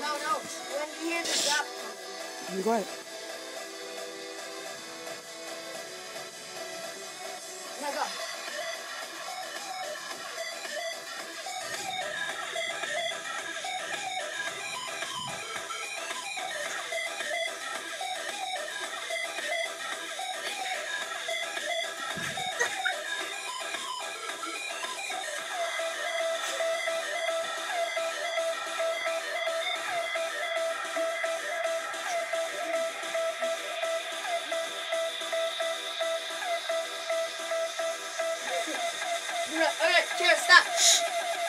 No, when you hear the drop. No, okay, cheers, stop. Shh.